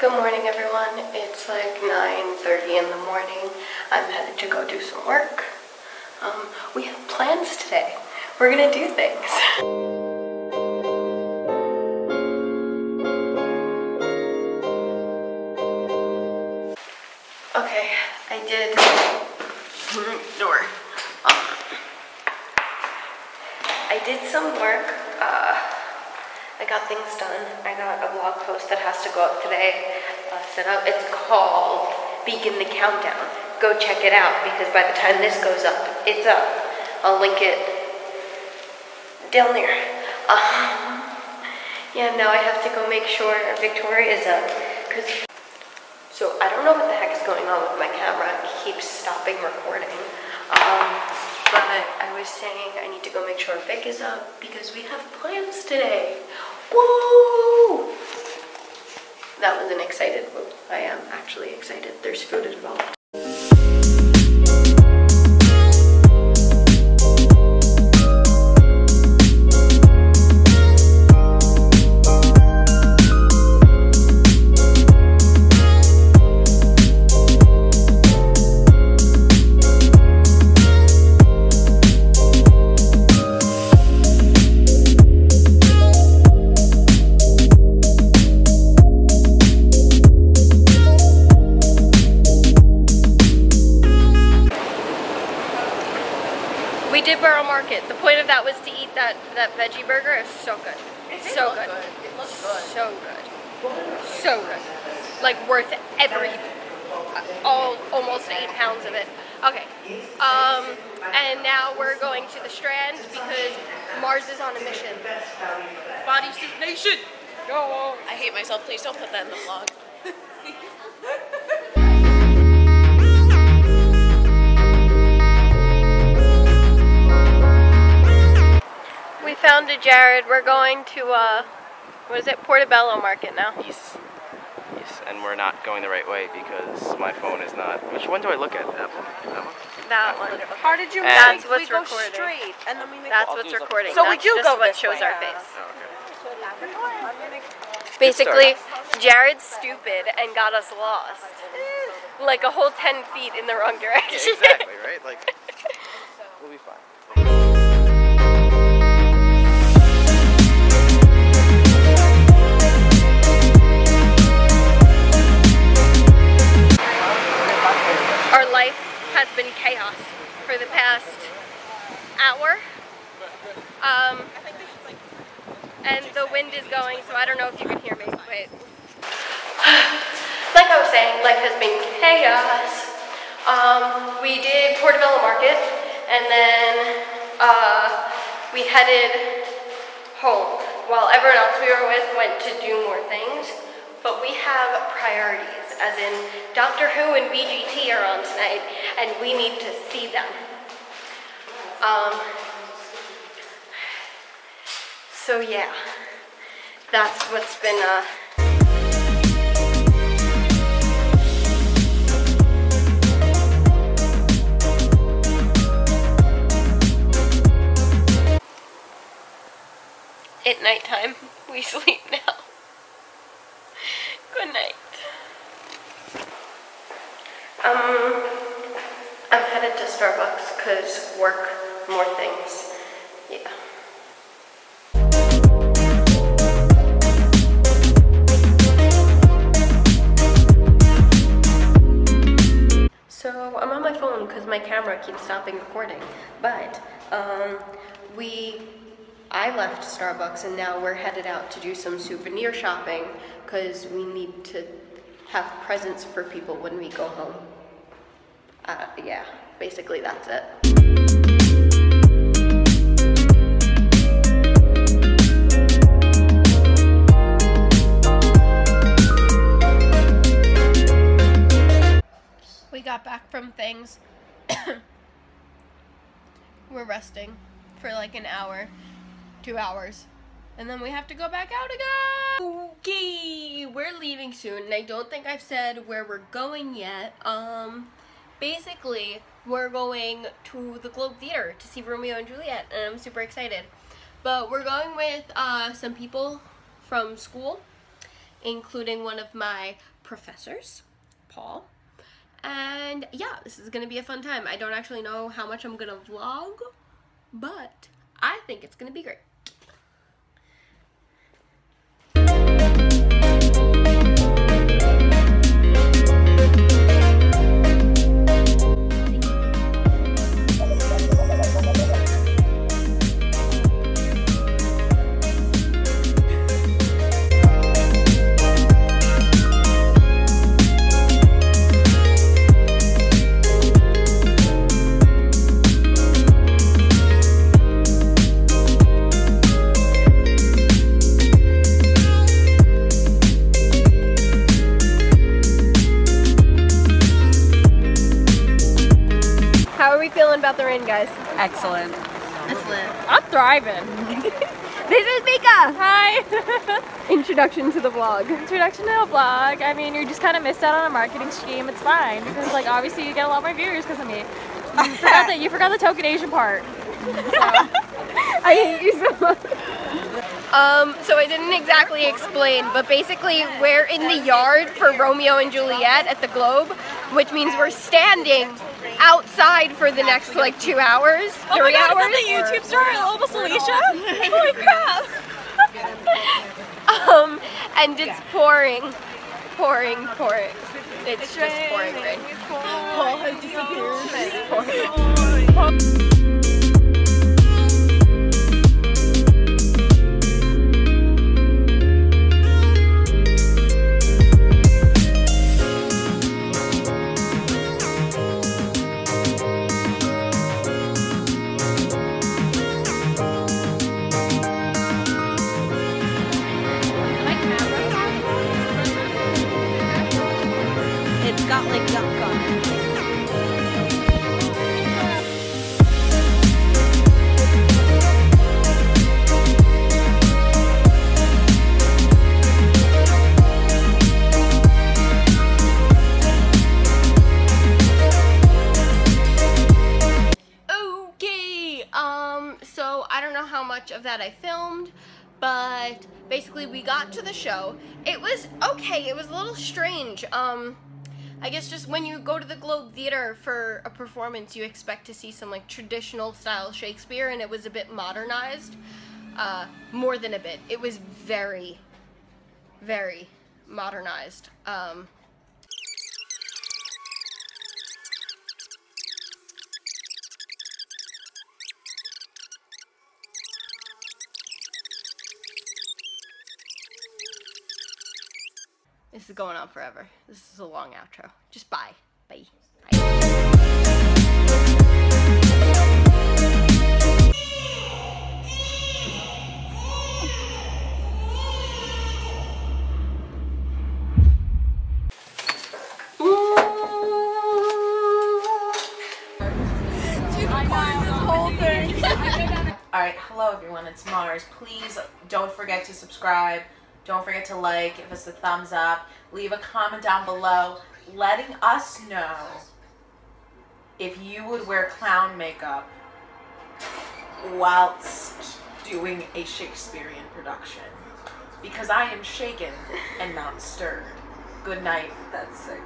Good morning, everyone. It's like 9.30 in the morning. I'm headed to go do some work. Um, we have plans today. We're gonna do things. Okay, I did door. Um, I did some work. Uh, I got things done. I got a blog post that has to go up today. Uh, set up. It's called Begin the Countdown. Go check it out because by the time this goes up, it's up. I'll link it down there. Um, yeah, now I have to go make sure Victoria is up because so I don't know what the heck is going on with my camera. It keeps stopping recording. Was saying I need to go make sure Vic is up because we have plans today. Woo! That was an excited. I am actually excited. There's food involved. That, that veggie burger. is so good. so good. It looks good. So good. So good. Like worth every, all almost eight pounds of it. Okay. Um, and now we're going to the Strand because Mars is on a mission. Bodysuit Nation. Go. I hate myself. Please don't put that in the vlog. We found a Jared. We're going to uh, what is it? Portobello Market now. Yes. Yes, and we're not going the right way because my phone is not. Which one do I look at? That one? That one? That one. How did you And- That's make? what's we go recording. straight, and then we make. That's what's do recording. So we do go what shows way. our face. Oh, okay. Basically, Jared's stupid and got us lost. Like a whole 10 feet in the wrong Yeah, direction. exactly, right? Like, we'll be fine. Has been chaos for the past hour. Um, and the wind is going, so I don't know if you can hear me. Wait. like I was saying, life has been chaos. Um, we did Portobello Market, and then uh, we headed home while everyone else we were with went to do more things. But we have priorities, as in Doctor Who and BGT are on tonight, and we need to see them. Um, so yeah, that's what's been uh, at nighttime. We sleep now. Good night. Um, I'm headed to Starbucks because work, more things. Yeah. So I'm on my phone because my camera keeps stopping recording. But um, we, I left Starbucks and now we're headed out to do some souvenir shopping because we need to have presents for people when we go home. Uh, yeah, basically that's it. We got back from things. We're resting for like an hour, two hours, and then we have to go back out again. Okay, we're leaving soon, and I don't think I've said where we're going yet. Um, basically, we're going to the Globe Theater to see Romeo and Juliet, and I'm super excited. But we're going with uh, some people from school, including one of my professors, Paul. And yeah, this is gonna be a fun time. I don't actually know how much I'm gonna vlog, but I think it's gonna be great. Feeling about the rain, guys? Excellent. Excellent. I'm thriving. This is Mika! Hi. Introduction to the vlog. Introduction to a vlog. I mean, you just kind of missed out on a marketing scheme. It's fine because, like, obviously you get a lot more viewers because of me. You forgot the, you forgot the token Asian part. I hate you so much. Um, so I didn't exactly explain, but basically we're in the yard for Romeo and Juliet at the Globe, which means we're standing outside for the next like two hours, Oh three my god, hours. is that the YouTube star Almost Alicia? Holy crap! Um, and it's pouring, pouring, pouring. It's just pouring rain. Paul has disappeared. So I don't know how much of that I filmed, but basically we got to the show. It was okay, it was a little strange. Um, I guess just when you go to the Globe Theater for a performance, you expect to see some like traditional style Shakespeare, and it was a bit modernized. Uh, more than a bit. It was very, very modernized. Um, This is going on forever. This is a long outro. Just bye. Bye. Bye. Alright, hello everyone, it's Mars. Please don't forget to subscribe. Don't forget to like, give us a thumbs up, leave a comment down below letting us know if you would wear clown makeup whilst doing a Shakespearean production. Because I am shaken and not stirred. Good night. That's sick.